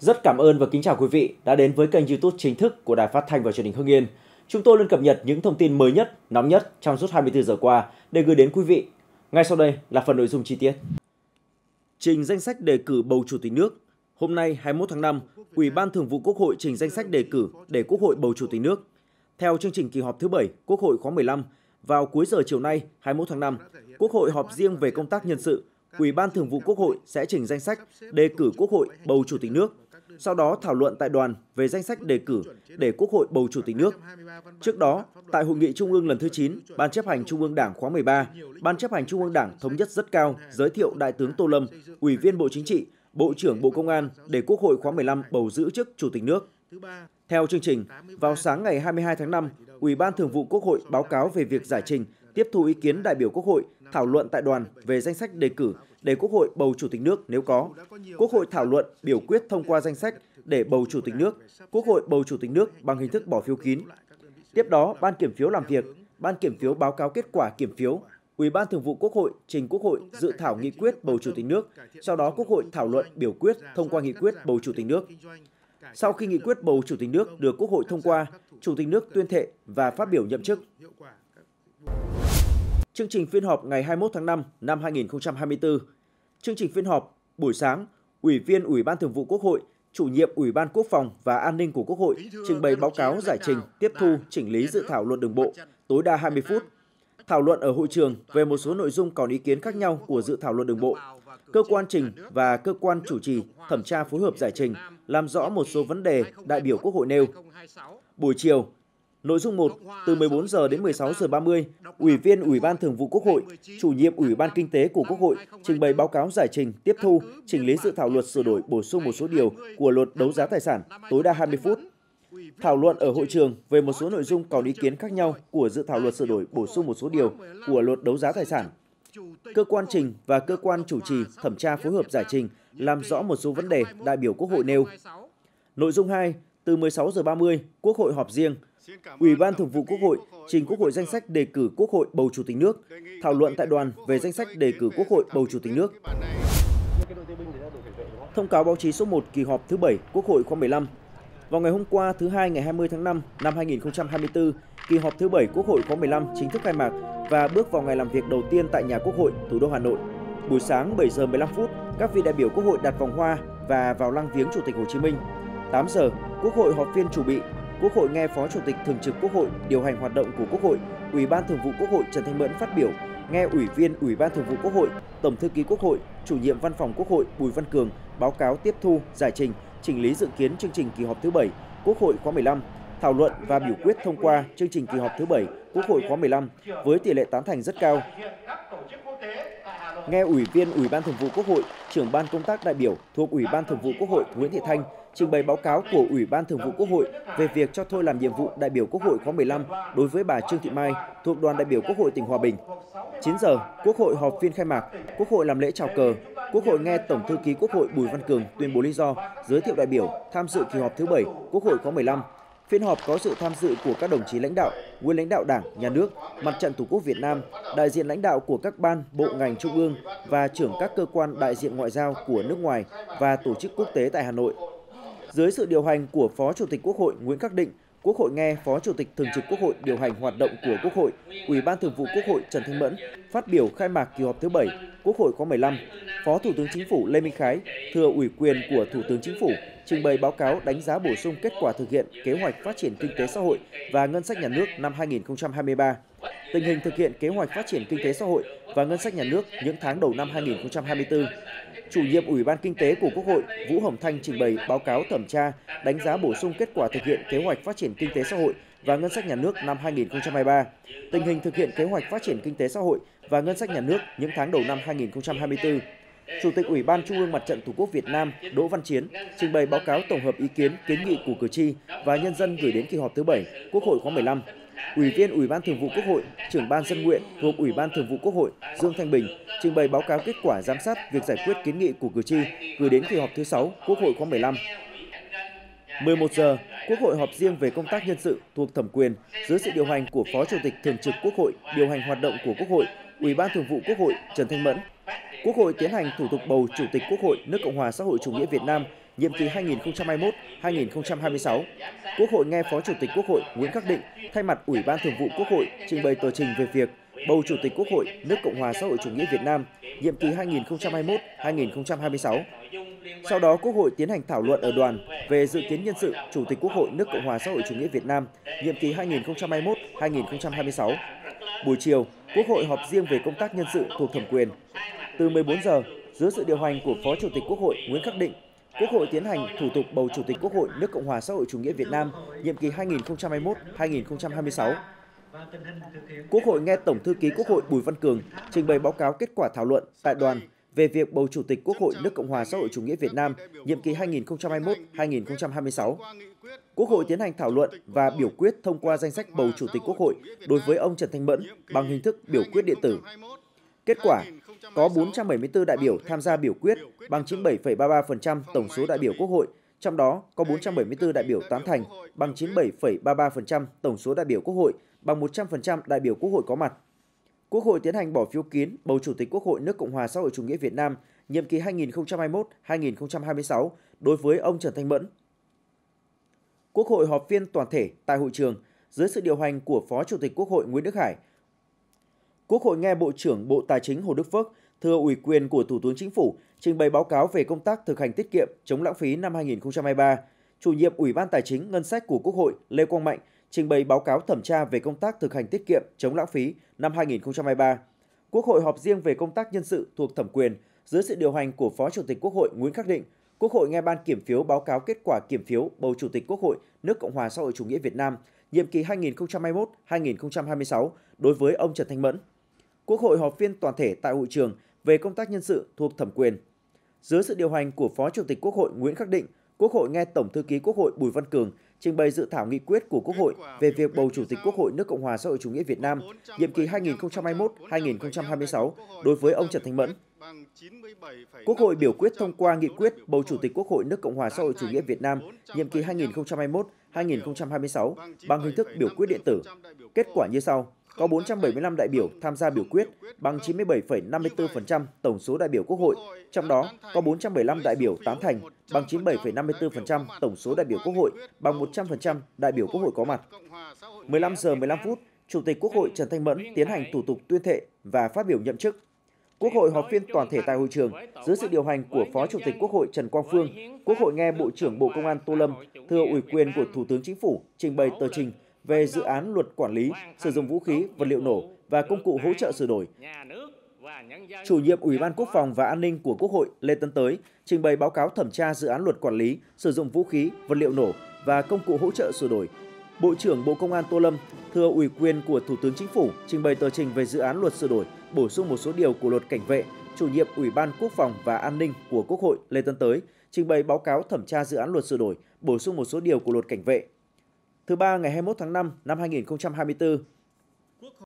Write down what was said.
Rất cảm ơn và kính chào quý vị đã đến với kênh YouTube chính thức của Đài Phát thanh và Truyền hình Hưng Yên. Chúng tôi luôn cập nhật những thông tin mới nhất, nóng nhất trong suốt 24 giờ qua để gửi đến quý vị. Ngay sau đây là phần nội dung chi tiết. Trình danh sách đề cử bầu chủ tịch nước. Hôm nay 21 tháng 5, Ủy ban Thường vụ Quốc hội trình danh sách đề cử để Quốc hội bầu chủ tịch nước. Theo chương trình kỳ họp thứ 7 Quốc hội khóa 15, vào cuối giờ chiều nay 21 tháng 5, Quốc hội họp riêng về công tác nhân sự. Ủy ban Thường vụ Quốc hội sẽ trình danh sách đề cử Quốc hội bầu chủ tịch nước sau đó thảo luận tại đoàn về danh sách đề cử để Quốc hội bầu Chủ tịch nước. Trước đó, tại Hội nghị Trung ương lần thứ 9, Ban chấp hành Trung ương Đảng khóa 13, Ban chấp hành Trung ương Đảng thống nhất rất cao giới thiệu Đại tướng Tô Lâm, Ủy viên Bộ Chính trị, Bộ trưởng Bộ Công an để Quốc hội khóa 15 bầu giữ chức Chủ tịch nước. Theo chương trình, vào sáng ngày 22 tháng 5, Ủy ban Thường vụ Quốc hội báo cáo về việc giải trình, tiếp thu ý kiến đại biểu Quốc hội, thảo luận tại đoàn về danh sách đề cử để Quốc hội bầu Chủ tịch nước nếu có. Quốc hội thảo luận, biểu quyết thông qua danh sách để bầu Chủ tịch nước. Quốc hội bầu Chủ tịch nước bằng hình thức bỏ phiếu kín. Tiếp đó, Ban kiểm phiếu làm việc, Ban kiểm phiếu báo cáo kết quả kiểm phiếu. Ủy ban Thường vụ Quốc hội trình Quốc hội dự thảo nghị quyết bầu Chủ tịch nước, sau đó Quốc hội thảo luận biểu quyết thông qua nghị quyết bầu Chủ tịch nước. Sau khi nghị quyết bầu Chủ tịch nước được Quốc hội thông qua, Chủ tịch nước tuyên thệ và phát biểu nhậm chức. Chương trình phiên họp ngày 21 tháng 5 năm 2024. Chương trình phiên họp buổi sáng, Ủy viên Ủy ban Thường vụ Quốc hội, chủ nhiệm Ủy ban Quốc phòng và An ninh của Quốc hội trình bày báo cáo giải trình, tiếp thu, chỉnh lý dự thảo luật đường bộ tối đa 20 phút. Thảo luận ở hội trường về một số nội dung còn ý kiến khác nhau của dự thảo luật đường bộ. Cơ quan trình và cơ quan chủ trì thẩm tra phối hợp giải trình, làm rõ một số vấn đề đại biểu Quốc hội nêu. Buổi chiều, Nội dung 1, từ 14 giờ đến 16 giờ 30, Ủy viên Ủy ban Thường vụ Quốc hội, chủ nhiệm Ủy ban Kinh tế của Quốc hội trình bày báo cáo giải trình, tiếp thu, chỉnh lý dự thảo luật sửa đổi bổ sung một số điều của luật đấu giá tài sản tối đa 20 phút. Thảo luận ở hội trường về một số nội dung còn ý kiến khác nhau của dự thảo luật sửa đổi bổ sung một số điều của luật đấu giá tài sản. Cơ quan trình và cơ quan chủ trì thẩm tra phối hợp giải trình làm rõ một số vấn đề đại biểu Quốc hội nêu. Nội dung 2, từ 16 giờ 30, Quốc hội họp riêng – Ủy ban Thường vụ Quốc hội trình Quốc hội danh sách đề cử Quốc hội bầu Chủ tịch nước, thảo luận tại đoàn về danh sách đề cử Quốc hội bầu Chủ tịch nước. Thông cáo báo chí số 1 kỳ họp thứ 7 Quốc hội khóa 15. Vào ngày hôm qua thứ hai ngày 20 tháng 5 năm 2024, kỳ họp thứ 7 Quốc hội khóa 15 chính thức khai mạc và bước vào ngày làm việc đầu tiên tại nhà Quốc hội, thủ đô Hà Nội. Buổi sáng 7 giờ 15 phút, các vị đại biểu Quốc hội đặt vòng hoa và vào lăng viếng Chủ tịch Hồ Chí Minh. 8 giờ, Quốc hội họp phiên chủ bị Quốc hội nghe Phó Chủ tịch Thường trực Quốc hội điều hành hoạt động của Quốc hội, Ủy ban Thường vụ Quốc hội Trần Thanh Mẫn phát biểu, nghe Ủy viên Ủy ban Thường vụ Quốc hội, Tổng thư ký Quốc hội, Chủ nhiệm Văn phòng Quốc hội Bùi Văn Cường báo cáo tiếp thu, giải trình, chỉnh lý dự kiến chương trình kỳ họp thứ 7 Quốc hội khóa 15, thảo luận và biểu quyết thông qua chương trình kỳ họp thứ 7 Quốc hội khóa 15 với tỷ lệ tán thành rất cao. Nghe Ủy viên Ủy ban Thường vụ Quốc hội, trưởng ban công tác đại biểu thuộc Ủy ban Thường vụ Quốc hội Nguyễn Thị Thanh trình bày báo cáo của Ủy ban Thường vụ Quốc hội về việc cho thôi làm nhiệm vụ đại biểu Quốc hội khóa 15 đối với bà Trương Thị Mai thuộc đoàn đại biểu Quốc hội tỉnh Hòa Bình. 9 giờ, Quốc hội họp phiên khai mạc, Quốc hội làm lễ chào cờ, Quốc hội nghe Tổng thư ký Quốc hội Bùi Văn Cường tuyên bố lý do giới thiệu đại biểu tham dự kỳ họp thứ 7 Quốc hội khóa 15. Phiên họp có sự tham dự của các đồng chí lãnh đạo, nguyên lãnh đạo Đảng, Nhà nước, Mặt trận Tổ quốc Việt Nam, đại diện lãnh đạo của các ban, bộ ngành trung ương và trưởng các cơ quan đại diện ngoại giao của nước ngoài và tổ chức quốc tế tại Hà Nội. Dưới sự điều hành của Phó Chủ tịch Quốc hội Nguyễn Khắc Định, Quốc hội nghe Phó Chủ tịch Thường trực Quốc hội điều hành hoạt động của Quốc hội, Ủy ban Thường vụ Quốc hội Trần Thanh Mẫn phát biểu khai mạc kỳ họp thứ 7 Quốc hội khóa 15. Phó Thủ tướng Chính phủ Lê Minh Khái thừa ủy quyền của Thủ tướng Chính phủ trình bày báo cáo đánh giá bổ sung kết quả thực hiện kế hoạch phát triển kinh tế xã hội và ngân sách nhà nước năm 2023, tình hình thực hiện kế hoạch phát triển kinh tế xã hội và ngân sách nhà nước những tháng đầu năm 2024 chủ nhiệm Ủy ban Kinh tế của Quốc hội Vũ Hồng Thanh trình bày báo cáo thẩm tra, đánh giá bổ sung kết quả thực hiện kế hoạch phát triển kinh tế xã hội và ngân sách nhà nước năm 2023, tình hình thực hiện kế hoạch phát triển kinh tế xã hội và ngân sách nhà nước những tháng đầu năm 2024. Chủ tịch Ủy ban Trung ương Mặt trận Tổ quốc Việt Nam Đỗ Văn Chiến trình bày báo cáo tổng hợp ý kiến, kiến nghị của cử tri và nhân dân gửi đến kỳ họp thứ 7 Quốc hội khóa 15 Ủy viên Ủy ban Thường vụ Quốc hội, trưởng ban dân nguyện thuộc Ủy ban Thường vụ Quốc hội Dương Thanh Bình trình bày báo cáo kết quả giám sát việc giải quyết kiến nghị của cử tri gửi đến kỳ họp thứ 6 Quốc hội khóa 15. 11 giờ, Quốc hội họp riêng về công tác nhân sự thuộc thẩm quyền dưới sự điều hành của Phó Chủ tịch Thường trực Quốc hội điều hành hoạt động của Quốc hội, Ủy ban Thường vụ Quốc hội Trần Thanh Mẫn. Quốc hội tiến hành thủ tục bầu Chủ tịch Quốc hội nước Cộng hòa xã hội chủ nghĩa Việt Nam nhiệm kỳ 2021-2026. Quốc hội nghe Phó Chủ tịch Quốc hội Nguyễn Khắc Định thay mặt Ủy ban Thường vụ Quốc hội trình bày tờ trình về việc bầu Chủ tịch Quốc hội nước Cộng hòa xã hội chủ nghĩa Việt Nam nhiệm kỳ 2021-2026. Sau đó, Quốc hội tiến hành thảo luận ở đoàn về dự kiến nhân sự Chủ tịch Quốc hội nước Cộng hòa xã hội chủ nghĩa Việt Nam nhiệm kỳ 2021-2026. Buổi chiều, Quốc hội họp riêng về công tác nhân sự thuộc thẩm quyền. Từ 14 giờ, dưới sự điều hành của Phó Chủ tịch Quốc hội Nguyễn Khắc Định, Quốc hội tiến hành thủ tục bầu Chủ tịch Quốc hội nước Cộng hòa xã hội chủ nghĩa Việt Nam nhiệm kỳ 2021-2026. Quốc hội nghe Tổng thư ký Quốc hội Bùi Văn Cường trình bày báo cáo kết quả thảo luận tại đoàn về việc bầu Chủ tịch Quốc hội nước Cộng hòa xã hội chủ nghĩa Việt Nam nhiệm kỳ 2021-2026. Quốc hội tiến hành thảo luận và biểu quyết thông qua danh sách bầu Chủ tịch Quốc hội đối với ông Trần Thanh Mẫn bằng hình thức biểu quyết điện tử. Kết quả, có 474 đại biểu tham gia biểu quyết bằng 97,33% tổng số đại biểu Quốc hội, trong đó có 474 đại biểu tán thành bằng 97,33% tổng số đại biểu Quốc hội, bằng 100% đại biểu Quốc hội có mặt. Quốc hội tiến hành bỏ phiếu kín bầu Chủ tịch Quốc hội nước Cộng hòa xã hội chủ nghĩa Việt Nam nhiệm kỳ 2021-2026 đối với ông Trần Thanh Mẫn. Quốc hội họp phiên toàn thể tại hội trường dưới sự điều hành của Phó Chủ tịch Quốc hội Nguyễn Đức Hải. Quốc hội nghe Bộ trưởng Bộ Tài chính Hồ Đức Phước, thưa ủy quyền của Thủ tướng Chính phủ, trình bày báo cáo về công tác thực hành tiết kiệm, chống lãng phí năm 2023. Chủ nhiệm Ủy ban Tài chính Ngân sách của Quốc hội Lê Quang Mạnh trình bày báo cáo thẩm tra về công tác thực hành tiết kiệm, chống lãng phí năm 2023. Quốc hội họp riêng về công tác nhân sự thuộc thẩm quyền dưới sự điều hành của Phó Chủ tịch Quốc hội Nguyễn Khắc Định. Quốc hội nghe ban kiểm phiếu báo cáo kết quả kiểm phiếu bầu Chủ tịch Quốc hội nước Cộng hòa xã hội chủ nghĩa Việt Nam nhiệm kỳ 2021-2026 đối với ông Trần Thanh Mẫn. Quốc hội họp phiên toàn thể tại hội trường về công tác nhân sự thuộc thẩm quyền. Dưới sự điều hành của Phó Chủ tịch Quốc hội Nguyễn Khắc Định, Quốc hội nghe Tổng thư ký Quốc hội Bùi Văn Cường trình bày dự thảo nghị quyết của Quốc hội về việc bầu Chủ tịch Quốc hội nước Cộng hòa xã hội chủ nghĩa Việt Nam nhiệm kỳ 2021-2026 đối với ông Trần Thanh Mẫn. Quốc hội biểu quyết thông qua nghị quyết bầu Chủ tịch Quốc hội nước Cộng hòa xã hội chủ nghĩa Việt Nam nhiệm kỳ 2021-2026 bằng hình thức biểu quyết điện tử. Kết quả như sau: có 475 đại biểu tham gia biểu quyết bằng 97,54% tổng số đại biểu Quốc hội, trong đó có 475 đại biểu tán thành bằng 97,54% tổng số đại biểu Quốc hội, bằng 100% đại biểu Quốc hội có mặt. 15 giờ 15 phút, Chủ tịch Quốc hội Trần Thanh Mẫn tiến hành thủ tục tuyên thệ và phát biểu nhậm chức. Quốc hội họp phiên toàn thể tại hội trường dưới sự điều hành của Phó Chủ tịch Quốc hội Trần Quang Phương. Quốc hội nghe Bộ trưởng Bộ Công an Tô Lâm thừa ủy quyền của Thủ tướng Chính phủ trình bày tờ trình về dự án luật quản lý sử dụng vũ khí, vật liệu nổ và công cụ hỗ trợ sửa đổi. Chủ nhiệm Ủy ban Quốc phòng và An ninh của Quốc hội Lê Tấn Tới trình bày báo cáo thẩm tra dự án luật quản lý sử dụng vũ khí, vật liệu nổ và công cụ hỗ trợ sửa đổi. Bộ trưởng Bộ Công an Tô Lâm thừa ủy quyền của Thủ tướng Chính phủ trình bày tờ trình về dự án luật sửa đổi, bổ sung một số điều của luật cảnh vệ. Chủ nhiệm Ủy ban Quốc phòng và An ninh của Quốc hội Lê Tấn Tới trình bày báo cáo thẩm tra dự án luật sửa đổi, bổ sung một số điều của luật cảnh vệ Thứ ba ngày 21 tháng 5 năm 2024,